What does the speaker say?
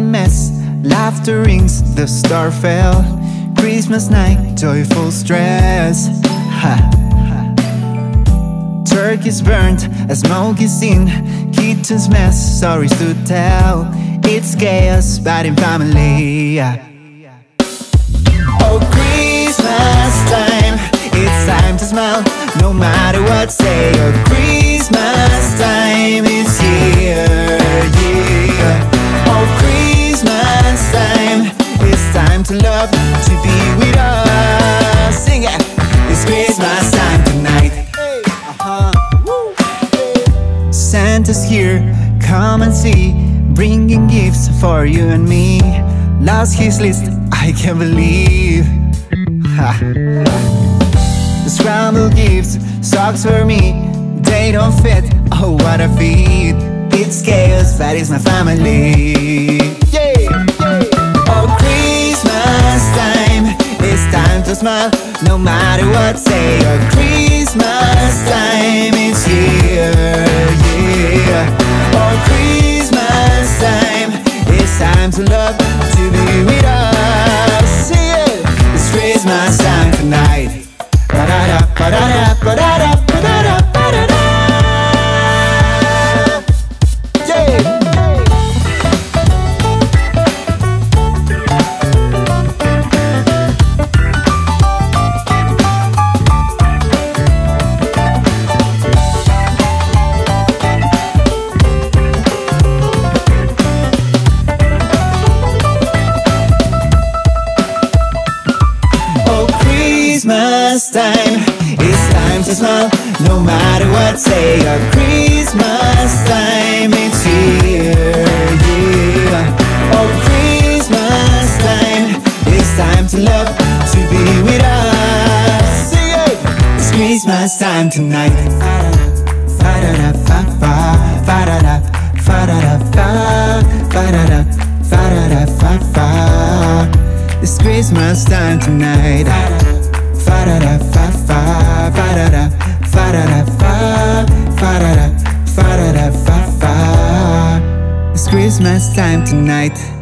mess, laughter rings, the star fell. Christmas night, joyful stress. Ha. Turkey's burnt, a smoke is seen. Kitchen's mess, stories to tell. It's chaos, but in family. Oh, Christmas time, it's time to smile, no matter what say. Oh, Christmas time is here, to be with us. It's Christmas time tonight. Uh-huh. Santa's here, come and see, bringing gifts for you and me. Lost his list, I can't believe. Ha. The scrambled gifts, socks for me, they don't fit. Oh, what a feat! It's chaos, it's my family. Smile, no matter what say. Oh, Christmas time is here, yeah. Oh, Christmas time, it's time to love, to be with us. It, it's Christmas Christmas time, it's time to smile, no matter what say. Oh, Christmas time, it's here, yeah. Oh, Christmas time, it's time to love, to be with us. Sing it! It's Christmas time tonight. It's Christmas time tonight. Fa da da fa fa, fa da da, fa da da fa, fa da da, fa da da fa fa. It's Christmas time tonight.